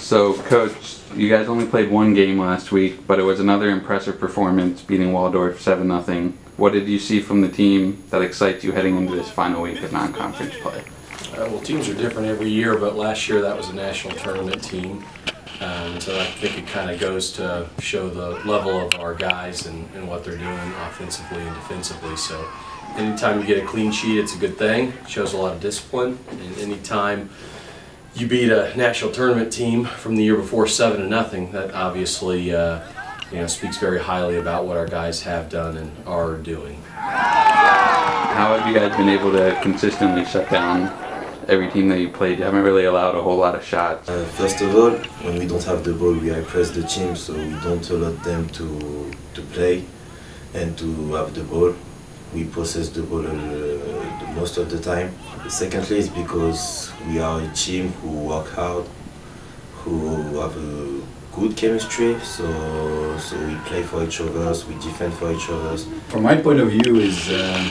So, Coach, you guys only played one game last week, but it was another impressive performance, beating Waldorf 7 0. What did you see from the team that excites you heading into this final week of non conference play? Uh, well, teams are different every year, but last year that was a national tournament team. Um, so I think it kind of goes to show the level of our guys and, and what they're doing offensively and defensively. So anytime you get a clean sheet, it's a good thing. It shows a lot of discipline. And anytime you beat a national tournament team from the year before seven to nothing, that obviously uh, you know speaks very highly about what our guys have done and are doing. How have you guys been able to consistently shut down every team that you played? You haven't really allowed a whole lot of shots. Uh, first of all, when we don't have the ball, we press the team, so we don't allow them to to play and to have the ball. We possess the ball uh, most of the time. Secondly, it's because we are a team who work hard, who have a good chemistry. So so we play for each other, we defend for each other. From my point of view, is uh,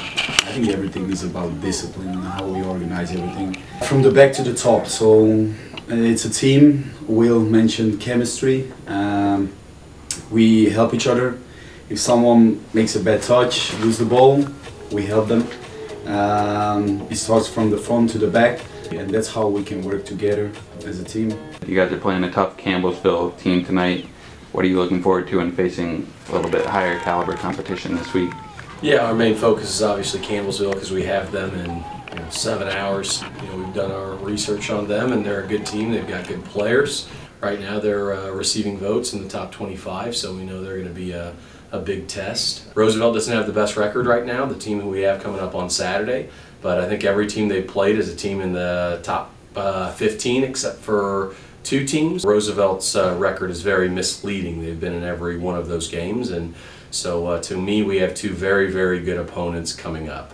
I think everything is about discipline and how we organize everything from the back to the top. So uh, it's a team. Will mentioned chemistry. Um, we help each other. If someone makes a bad touch, lose the ball, we help them. Um, it starts from the front to the back, and that's how we can work together as a team. You guys are playing a tough Campbellsville team tonight. What are you looking forward to in facing a little bit higher caliber competition this week? Yeah, our main focus is obviously Campbellsville because we have them in you know, seven hours. You know, we've done our research on them, and they're a good team. They've got good players. Right now, they're uh, receiving votes in the top 25, so we know they're going to be a, a big test. Roosevelt doesn't have the best record right now, the team we have coming up on Saturday, but I think every team they've played is a team in the top uh, 15 except for two teams. Roosevelt's uh, record is very misleading. They've been in every one of those games, and so uh, to me, we have two very, very good opponents coming up.